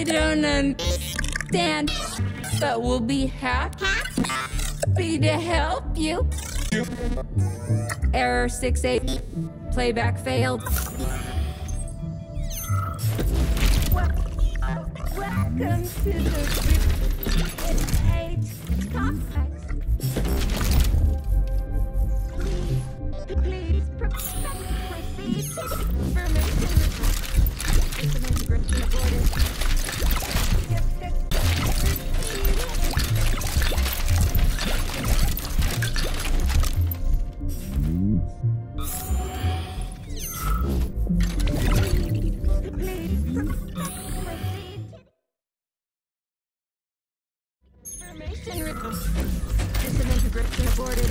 I don't understand, but we'll be happy to help you. Error 68. Playback failed. Welcome to the integration aborted.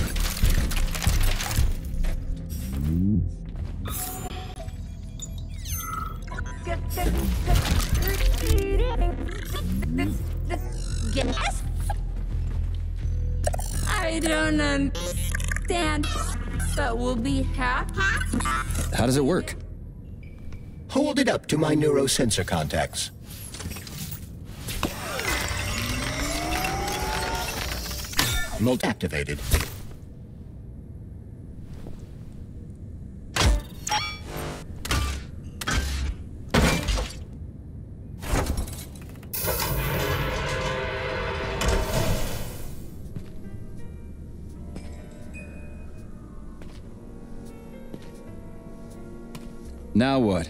Yes? I don't understand, but we'll be happy. How does it work? Hold it up to my neurosensor contacts. Mode activated. Now what?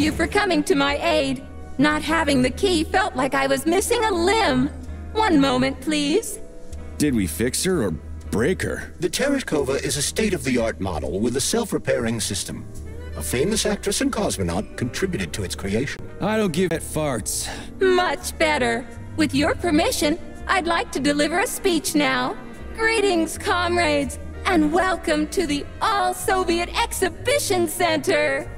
You for coming to my aid. Not having the key felt like I was missing a limb. One moment, please. Did we fix her or break her? The Tereshkova is a state-of-the-art model with a self-repairing system. A famous actress and cosmonaut contributed to its creation. I don't give it farts. Much better. With your permission, I'd like to deliver a speech now. Greetings, comrades, and welcome to the All Soviet Exhibition Center.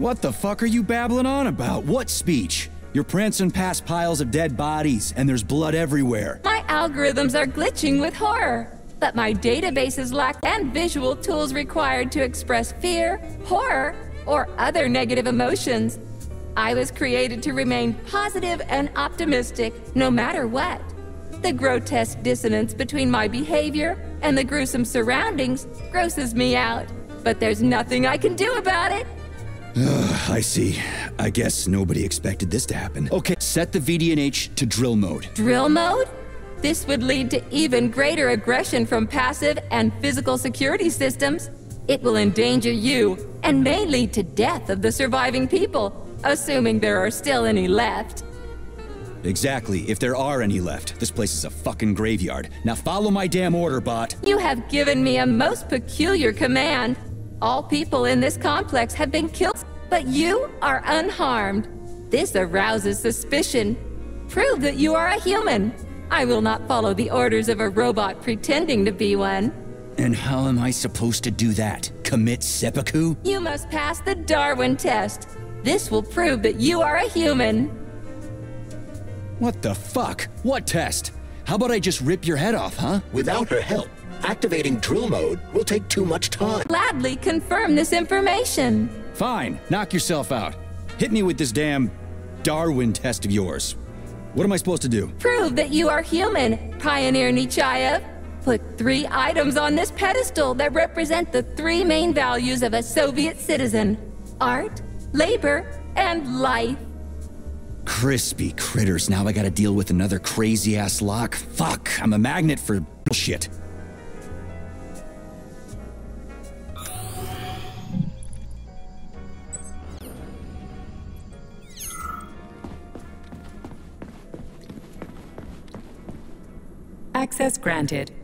What the fuck are you babbling on about? What speech? You're prancing past piles of dead bodies, and there's blood everywhere. My algorithms are glitching with horror, but my databases lack and visual tools required to express fear, horror, or other negative emotions. I was created to remain positive and optimistic no matter what. The grotesque dissonance between my behavior and the gruesome surroundings grosses me out, but there's nothing I can do about it. I see. I guess nobody expected this to happen. Okay, set the VDNH to drill mode. Drill mode? This would lead to even greater aggression from passive and physical security systems. It will endanger you and may lead to death of the surviving people, assuming there are still any left. Exactly, if there are any left. This place is a fucking graveyard. Now follow my damn order, bot. You have given me a most peculiar command. All people in this complex have been killed, but you are unharmed. This arouses suspicion. Prove that you are a human. I will not follow the orders of a robot pretending to be one. And how am I supposed to do that? Commit seppuku? You must pass the Darwin test. This will prove that you are a human. What the fuck? What test? How about I just rip your head off, huh? Without her help, activating drill mode will take too much time. Gladly confirm this information. Fine, knock yourself out. Hit me with this damn Darwin test of yours. What am I supposed to do? Prove that you are human, Pioneer Nechayev. Put three items on this pedestal that represent the three main values of a Soviet citizen art, labor, and life. Crispy critters, now I gotta deal with another crazy ass lock. Fuck, I'm a magnet for bullshit. Access granted.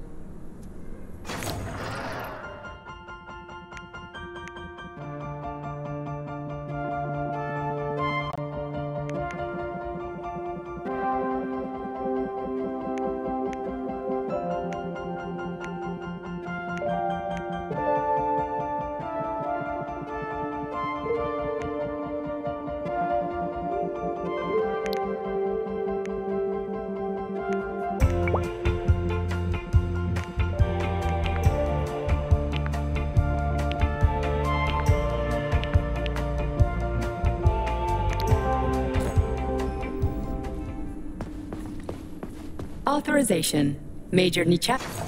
Authorization. Major Nichap.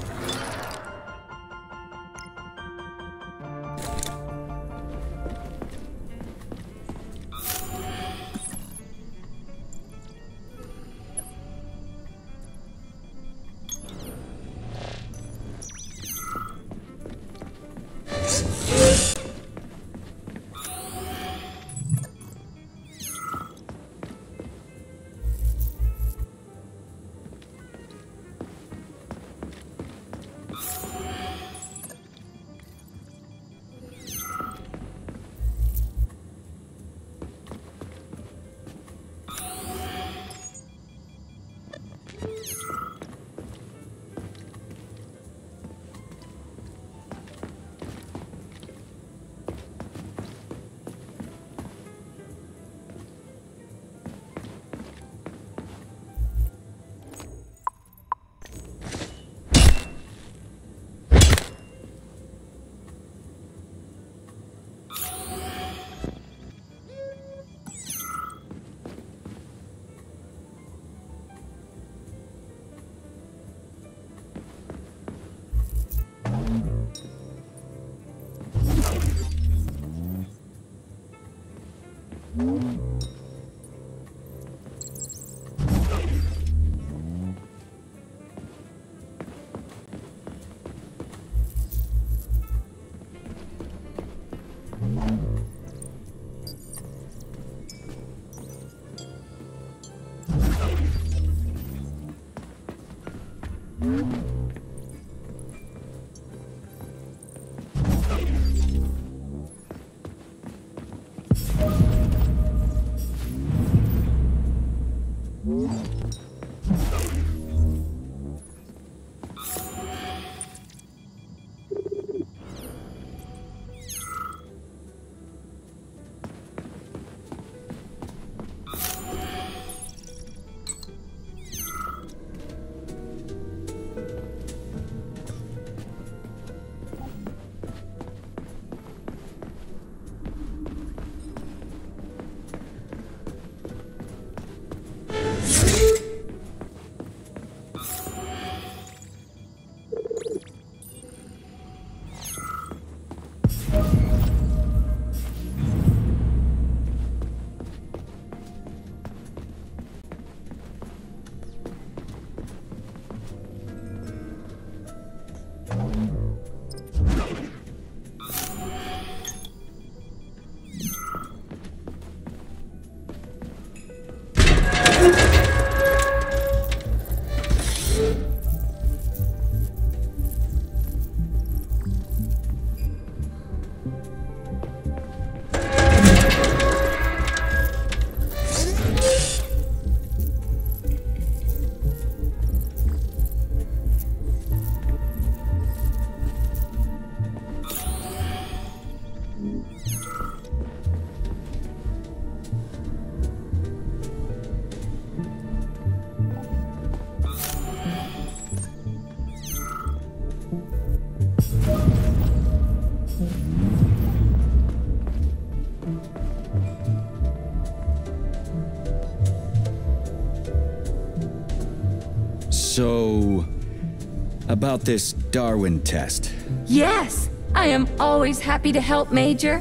About this Darwin test. Yes, I am always happy to help, Major.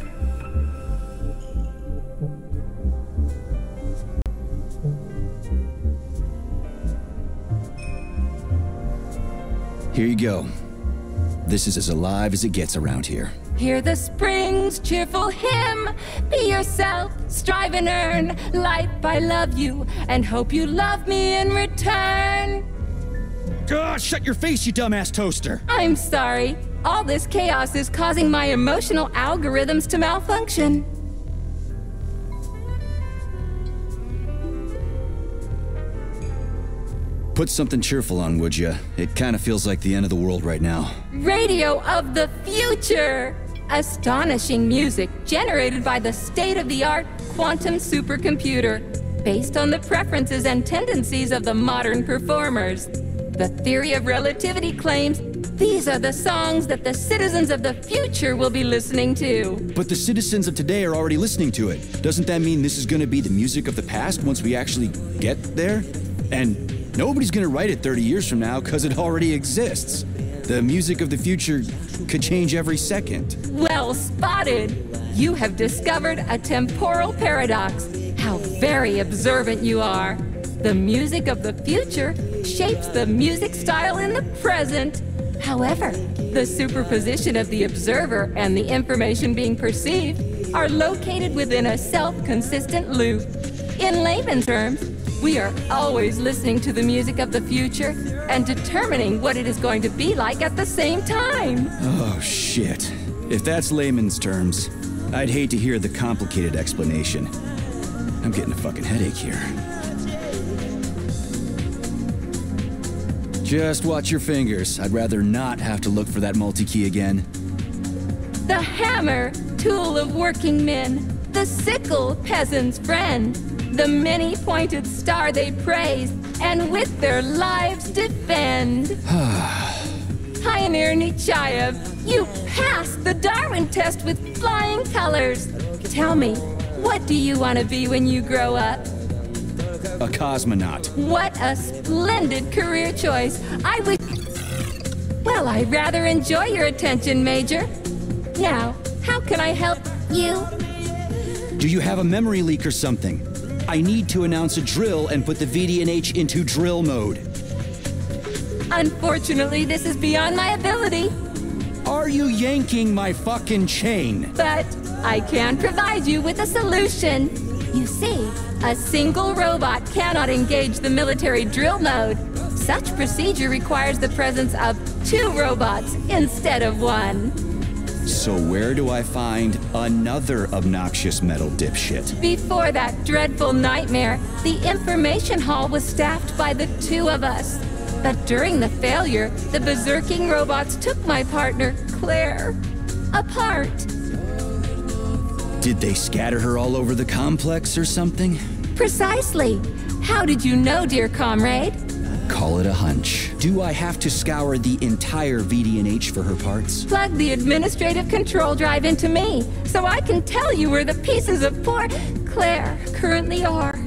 Here you go. This is as alive as it gets around here. Hear the spring's cheerful hymn. Be yourself, strive and earn. Life, I love you, and hope you love me in return. Ah, shut your face, you dumbass toaster! I'm sorry. All this chaos is causing my emotional algorithms to malfunction. Put something cheerful on, would ya? It kinda feels like the end of the world right now. Radio of the future! Astonishing music generated by the state of the art quantum supercomputer, based on the preferences and tendencies of the modern performers. The theory of relativity claims these are the songs that the citizens of the future will be listening to. But the citizens of today are already listening to it. Doesn't that mean this is gonna be the music of the past once we actually get there? And Nobody's gonna write it 30 years from now because it already exists. The music of the future could change every second. Well spotted! You have discovered a temporal paradox. How very observant you are. The music of the future shapes the music style in the present. However, the superposition of the observer and the information being perceived are located within a self-consistent loop. In layman terms, we are always listening to the music of the future and determining what it is going to be like at the same time. Oh, shit. If that's layman's terms, I'd hate to hear the complicated explanation. I'm getting a fucking headache here. Just watch your fingers. I'd rather not have to look for that multi-key again. The hammer, tool of working men. The sickle, peasant's friend. The many-pointed star they praise, and with their lives defend. Pioneer Nechayev, you passed the Darwin test with flying colors. Tell me, what do you want to be when you grow up? A cosmonaut. What a splendid career choice. I wish... Well, I rather enjoy your attention, Major. Now, how can I help you? Do you have a memory leak or something? I need to announce a drill and put the VDNH into drill mode. Unfortunately, this is beyond my ability, Are you yanking my fucking chain? but I can provide you with a solution. You see, a single robot cannot engage the military drill mode. Such procedure requires the presence of two robots instead of one. So where do I find another obnoxious metal dipshit? Before that dreadful nightmare, the information hall was staffed by the two of us. But during the failure, the berserking robots took my partner, Claire, apart. Did they scatter her all over the complex or something? Precisely. How did you know, dear comrade? Call it a hunch. Do I have to scour the entire VDNH for her parts? Plug the administrative control drive into me, so I can tell you where the pieces of poor Claire currently are.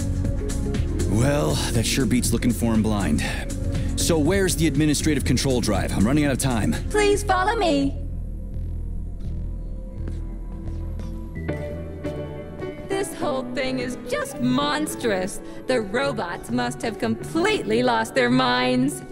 Well, that sure beats looking for him blind. So where's the administrative control drive? I'm running out of time. Please follow me. This whole thing is just monstrous. The robots must have completely lost their minds.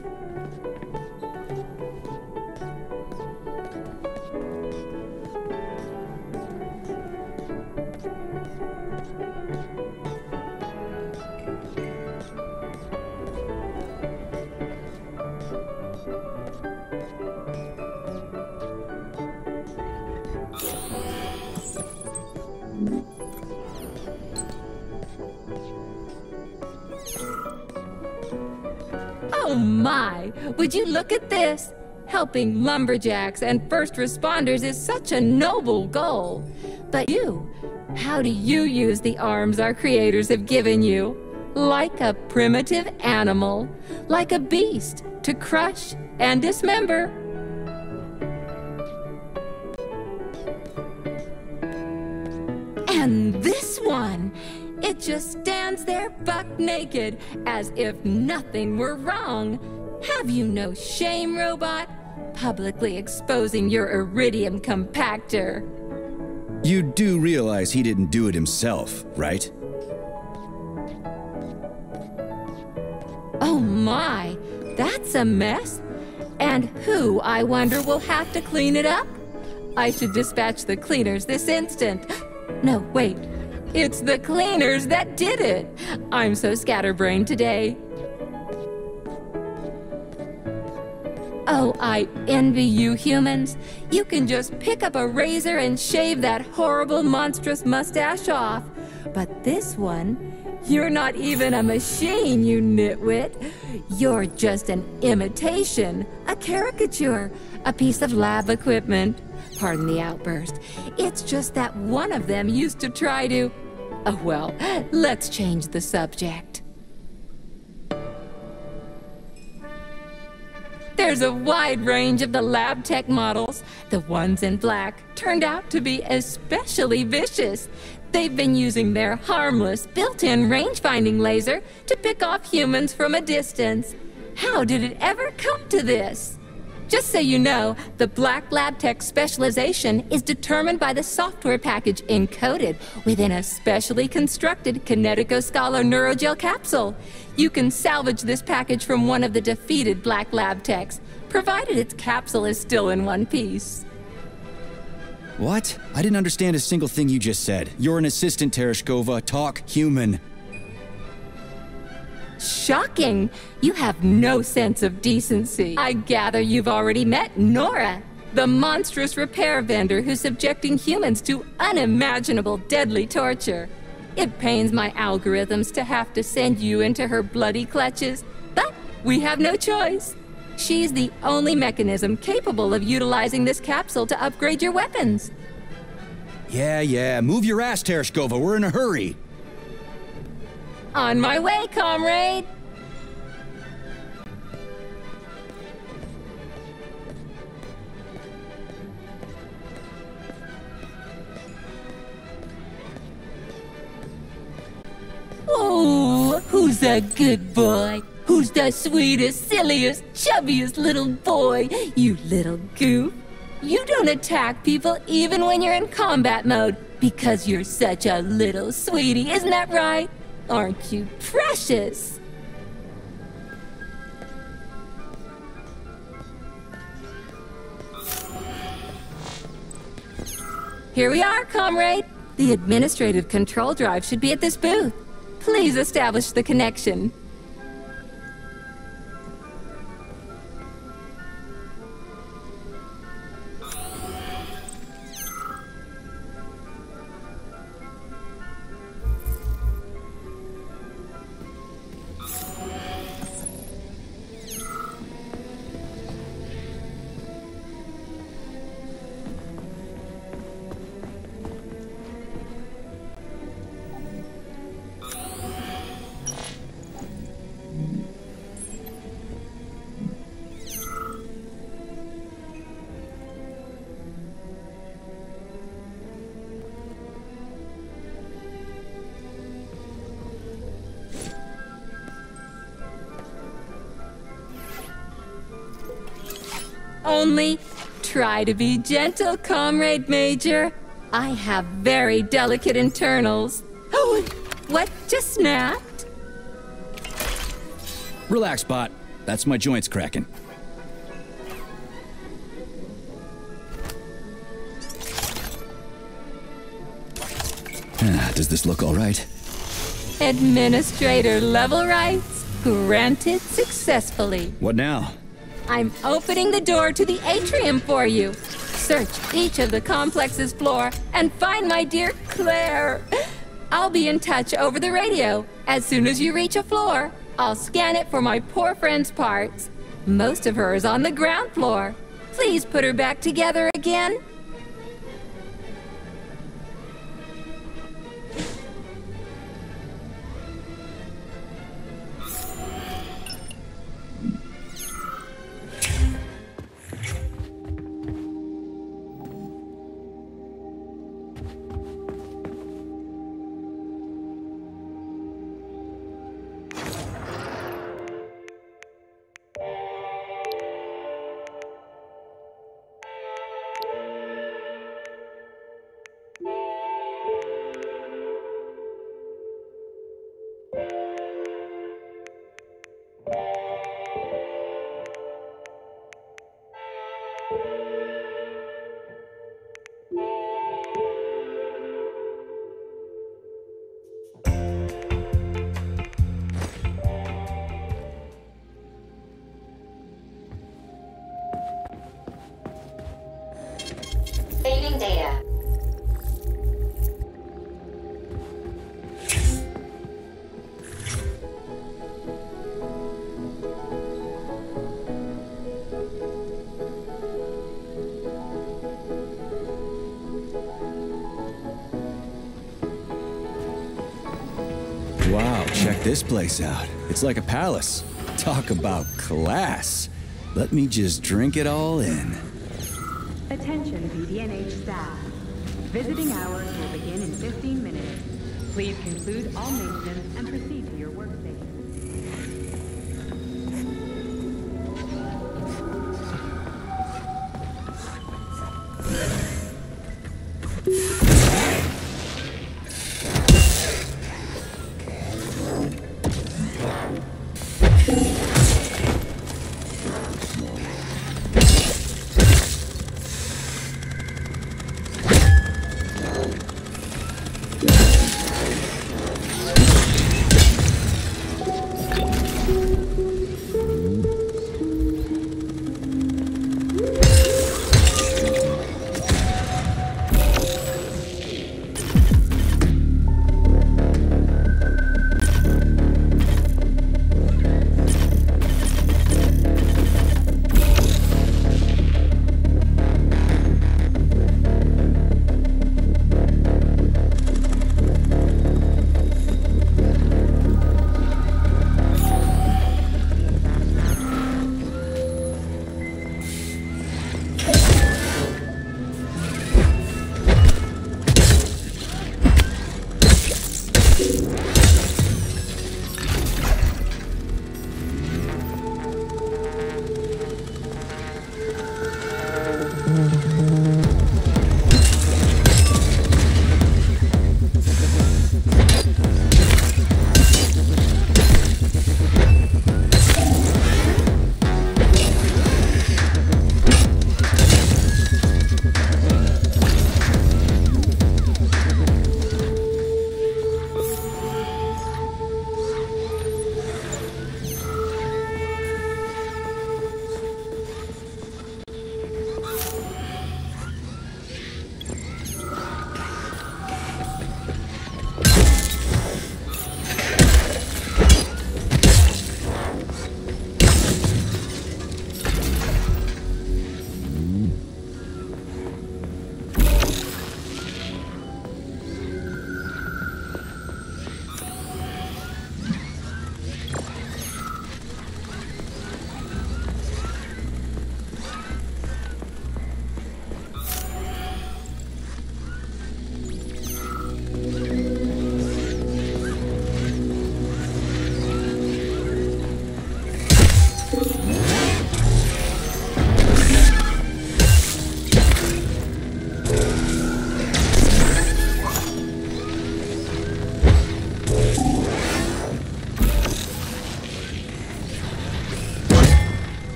This? Helping lumberjacks and first responders is such a noble goal. But you, how do you use the arms our creators have given you? Like a primitive animal, like a beast, to crush and dismember. And this one, it just stands there buck naked, as if nothing were wrong. Have you no shame, robot? Publicly exposing your iridium compactor. You do realize he didn't do it himself, right? Oh my, that's a mess. And who, I wonder, will have to clean it up? I should dispatch the cleaners this instant. No, wait. It's the cleaners that did it. I'm so scatterbrained today. Oh, I envy you humans. You can just pick up a razor and shave that horrible, monstrous mustache off. But this one, you're not even a machine, you nitwit. You're just an imitation, a caricature, a piece of lab equipment. Pardon the outburst. It's just that one of them used to try to. Oh, well, let's change the subject. There's a wide range of the lab tech models. The ones in black turned out to be especially vicious. They've been using their harmless, built-in range-finding laser to pick off humans from a distance. How did it ever come to this? Just so you know, the Black Lab Tech specialization is determined by the software package encoded within a specially constructed Kinetico Scholar Neurogel capsule. You can salvage this package from one of the defeated Black Lab Techs, provided its capsule is still in one piece. What? I didn't understand a single thing you just said. You're an assistant, Tereshkova. Talk human. Shocking! You have no sense of decency. I gather you've already met Nora, the monstrous repair vendor who's subjecting humans to unimaginable deadly torture. It pains my algorithms to have to send you into her bloody clutches, but we have no choice. She's the only mechanism capable of utilizing this capsule to upgrade your weapons. Yeah, yeah. Move your ass, Tereshkova. We're in a hurry. On my way, comrade! Oh, who's a good boy? Who's the sweetest, silliest, chubbiest little boy? You little goof. You don't attack people even when you're in combat mode because you're such a little sweetie, isn't that right? Aren't you precious? Here we are, comrade. The administrative control drive should be at this booth. Please establish the connection. Only try to be gentle, Comrade Major. I have very delicate internals. Oh, what just snapped? Relax, bot. That's my joints cracking. Ah, Does this look all right? Administrator level rights granted successfully. What now? I'm opening the door to the atrium for you. Search each of the complex's floor and find my dear Claire. I'll be in touch over the radio. As soon as you reach a floor, I'll scan it for my poor friend's parts. Most of her is on the ground floor. Please put her back together again. This place out. It's like a palace. Talk about class. Let me just drink it all in. Attention VDNH staff. Visiting hours will begin in 15 minutes. Please conclude all maintenance and proceed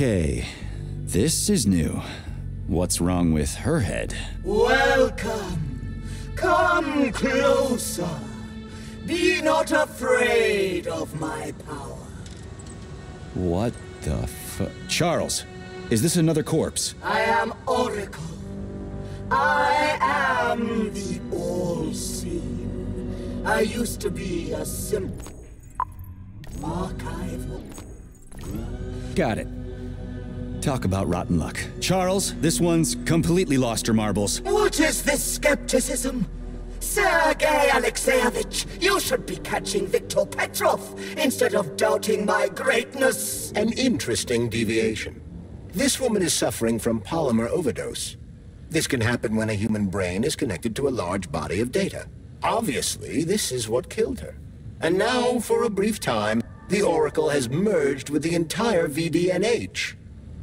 Okay, this is new. What's wrong with her head? Welcome. Come closer. Be not afraid of my power. What the fu- Charles, is this another corpse? I am Oracle. I am the all-seeing. I used to be a simple archival. Got it. Talk about rotten luck. Charles, this one's completely lost her marbles. What is this skepticism? Sergei Alexeyevich, you should be catching Viktor Petrov instead of doubting my greatness. An interesting deviation. This woman is suffering from polymer overdose. This can happen when a human brain is connected to a large body of data. Obviously, this is what killed her. And now, for a brief time, the Oracle has merged with the entire VDNH.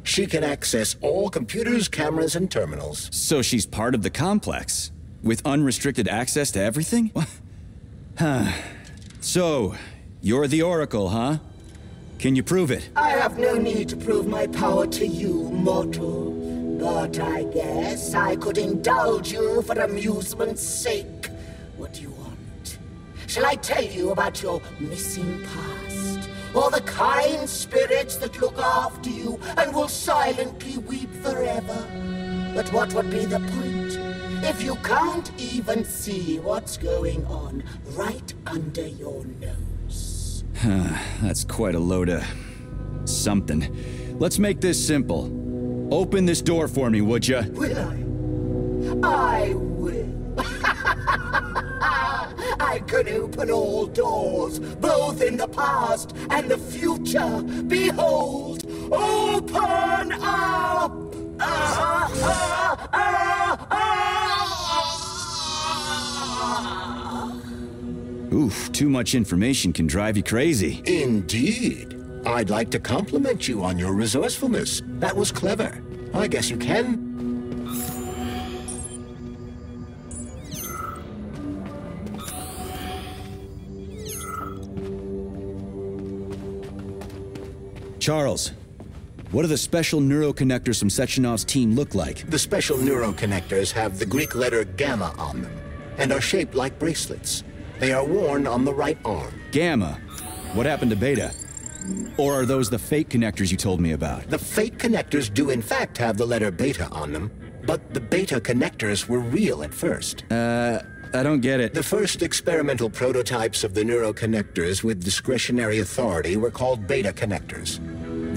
She can access all computers, cameras, and terminals. So she's part of the complex? With unrestricted access to everything? What? Huh. So, you're the Oracle, huh? Can you prove it? I have no need to prove my power to you, mortal. But I guess I could indulge you for amusement's sake. What do you want? Shall I tell you about your missing past? Or the kind spirits that look after you and will silently weep forever? But what would be the point if you can't even see what's going on right under your nose? That's quite a load of... something. Let's make this simple. Open this door for me, would ya? Will I? I will. I can open all doors, both in the past and the future. Behold, open up! Ah, ah, ah, ah. Oof, too much information can drive you crazy. Indeed. I'd like to compliment you on your resourcefulness. That was clever. I guess you can. Charles, what do the special neuroconnectors from Sechenov's team look like? The special neuroconnectors have the Greek letter gamma on them and are shaped like bracelets. They are worn on the right arm. Gamma. What happened to Beta? Or are those the fake connectors you told me about? The fake connectors do in fact have the letter beta on them, but the beta connectors were real at first. Uh, I don't get it. The first experimental prototypes of the neuroconnectors with discretionary authority were called beta connectors.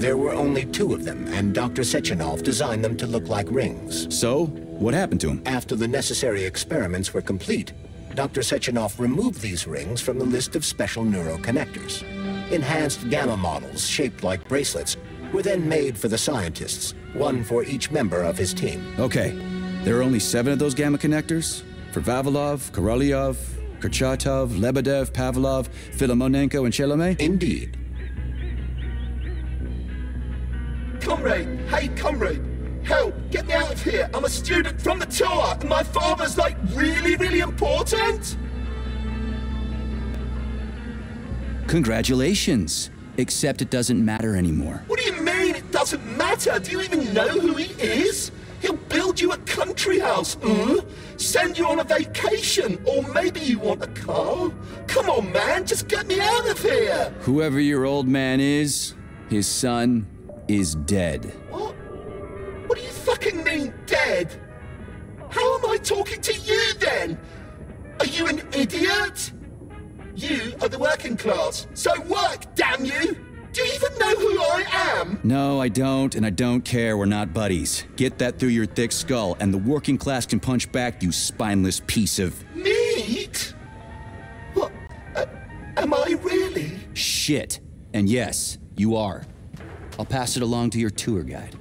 There were only two of them, and Dr. Sechenov designed them to look like rings. So, what happened to him? After the necessary experiments were complete, Dr. Sechenov removed these rings from the list of special neuroconnectors. Enhanced gamma models, shaped like bracelets, were then made for the scientists, one for each member of his team. Okay, there are only seven of those gamma connectors? For Vavilov, Korolyov, Kurchatov, Lebedev, Pavlov, Filimonenko, and Chelomey? Indeed. Comrade! Hey, comrade! Help! Get me out of here! I'm a student from the tour, and my father's like really, really important! Congratulations. Except it doesn't matter anymore. What do you mean it doesn't matter? Do you even know who he is? He'll build you a country house, uh? Send you on a vacation, or maybe you want a car? Come on, man, just get me out of here! Whoever your old man is, his son is dead. What? What do you fucking mean, dead? How am I talking to you then? Are you an idiot? You are the working class, so work, damn you! Do you even know who I am? No, I don't, and I don't care. We're not buddies. Get that through your thick skull, and the working class can punch back, you spineless piece of Meat? What? Uh, am I really? shit. And yes, you are. I'll pass it along to your tour guide.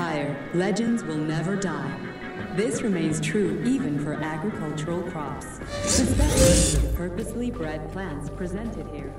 Higher, legends will never die. This remains true even for agricultural crops. especially The purposely bred plants presented here.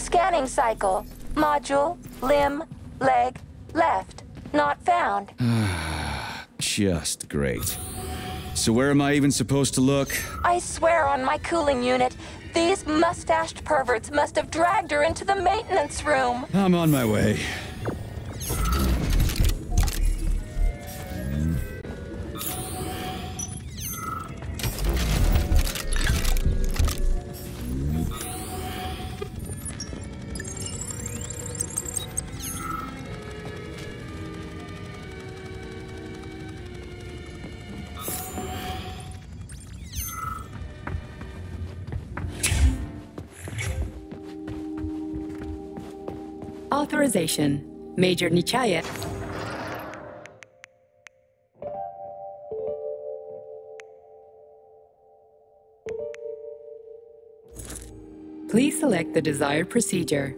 Scanning cycle. Module, limb, leg, left. Not found. Just great. So where am I even supposed to look? I swear on my cooling unit, these mustached perverts must have dragged her into the maintenance room. I'm on my way. Major Nechaev. Please select the desired procedure.